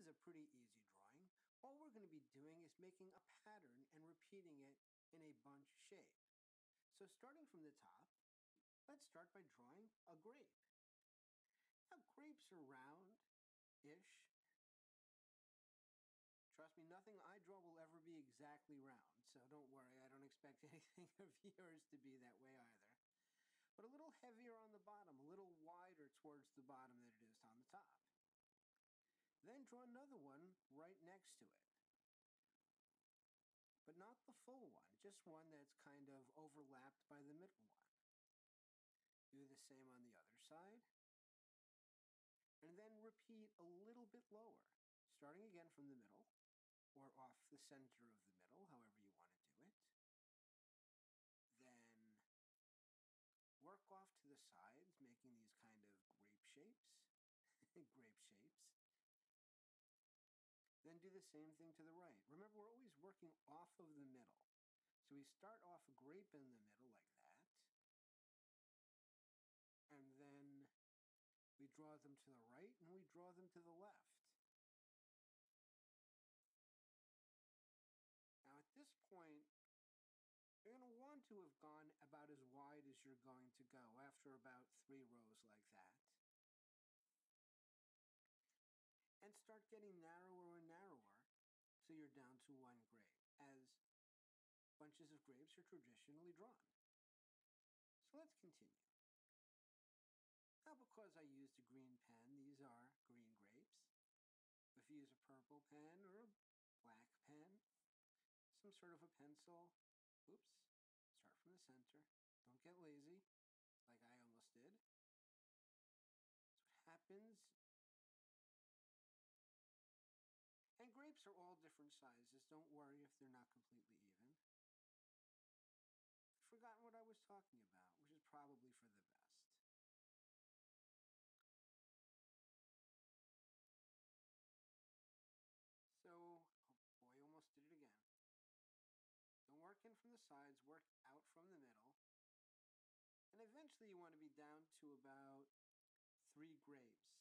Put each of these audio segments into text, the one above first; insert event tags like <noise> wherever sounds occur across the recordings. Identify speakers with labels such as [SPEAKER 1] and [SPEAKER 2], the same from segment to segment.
[SPEAKER 1] is a pretty easy drawing. All we're going to be doing is making a pattern and repeating it in a bunch shape. So starting from the top, let's start by drawing a grape. Now grapes are round-ish. Trust me, nothing I draw will ever be exactly round, so don't worry, I don't expect <laughs> anything of yours to be that way either. But a little heavier on the bottom, a little wider towards the bottom than it is on the top. Then draw another one right next to it. But not the full one, just one that's kind of overlapped by the middle one. Do the same on the other side. And then repeat a little bit lower, starting again from the middle, or off the center of the middle, however you want to do it. Then work off to the sides, making these kind of grape shapes. <laughs> grape shapes. The same thing to the right. Remember, we're always working off of the middle. So we start off a grape in the middle like that. And then we draw them to the right and we draw them to the left. Now at this point, you're going to want to have gone about as wide as you're going to go after about three rows like that. And start getting narrower you're down to one grape, as bunches of grapes are traditionally drawn. So let's continue. Now because I used a green pen, these are green grapes. If you use a purple pen or a black pen, some sort of a pencil, oops, start from the center. Don't get lazy, like I almost did. So what happens, are all different sizes. Don't worry if they're not completely even. I've forgotten what I was talking about, which is probably for the best. So, oh boy, almost did it again. Don't work in from the sides, work out from the middle. And eventually you want to be down to about three grapes,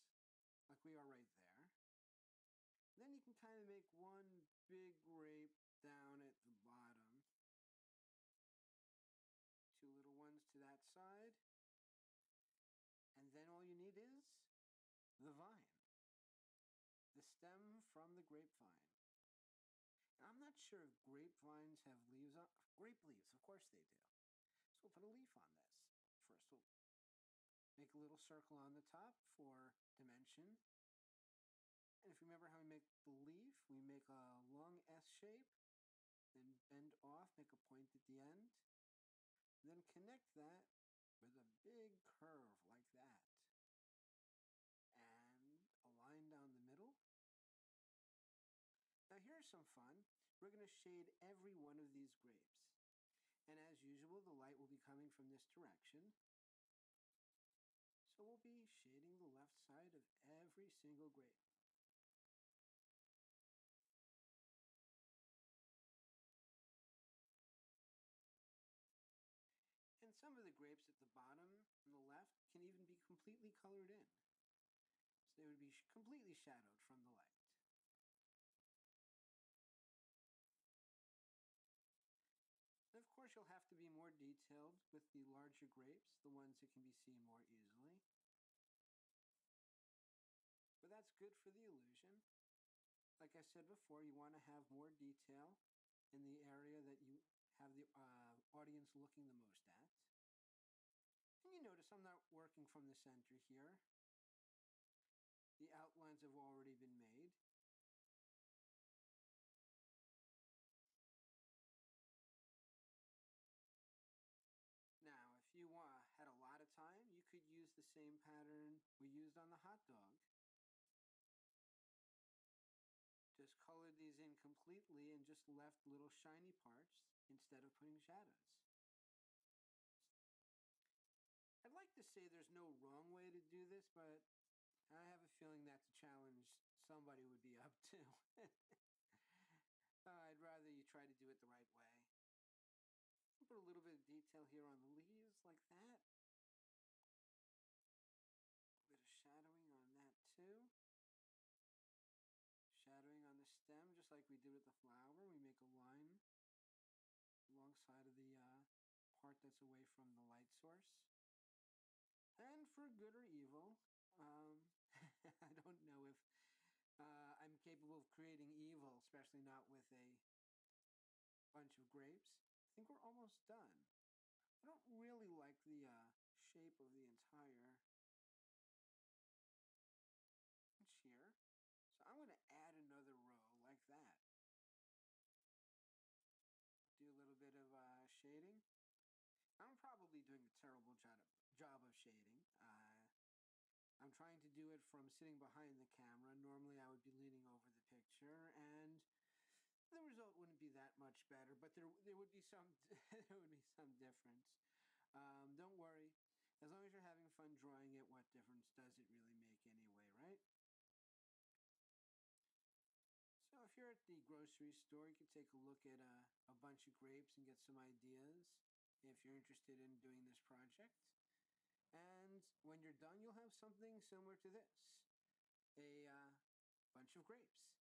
[SPEAKER 1] like we are right can kind of make one big grape down at the bottom. Two little ones to that side. And then all you need is the vine. The stem from the grapevine. And I'm not sure if grapevines have leaves on grape leaves. Of course they do. So we'll put a leaf on this. First we'll make a little circle on the top for dimension. If you remember how we make the leaf, we make a long S shape, then bend off, make a point at the end, then connect that with a big curve like that. And a line down the middle now here's some fun. We're going to shade every one of these grapes. And as usual, the light will be coming from this direction. So we'll be shading the left side of every single grape. Some of the grapes at the bottom on the left can even be completely colored in. So they would be completely shadowed from the light. And of course you'll have to be more detailed with the larger grapes, the ones that can be seen more easily. But that's good for the illusion. Like I said before, you want to have more detail in the area that you have the uh, audience looking the most notice I'm not working from the center here. The outlines have already been made. Now, if you uh, had a lot of time, you could use the same pattern we used on the hot dog. Just colored these in completely and just left little shiny parts instead of putting shadows. Say there's no wrong way to do this, but I have a feeling that's a challenge somebody would be <laughs> up to. uh, I'd rather you try to do it the right way. Put a little bit of detail here on the leaves like that. A bit of shadowing on that too. Shadowing on the stem, just like we did with the flower, we make a line alongside of the uh, part that's away from the light source. And for good or evil, um, <laughs> I don't know if uh, I'm capable of creating evil, especially not with a bunch of grapes. I think we're almost done. I don't really like the uh, shape of the entire here. So I'm going to add another row like that. Do a little bit of uh, shading. I'm probably doing a terrible job, job of shading. Uh, I'm trying to do it from sitting behind the camera. Normally I would be leaning over the picture and the result wouldn't be that much better, but there there would be some <laughs> there would be some difference. Um, don't worry, as long as you're having fun drawing it, what difference does it really make anyway, right? So if you're at the grocery store, you can take a look at a, a bunch of grapes and get some ideas if you're interested in doing this project. And when you're done, you'll have something similar to this. A uh, bunch of grapes.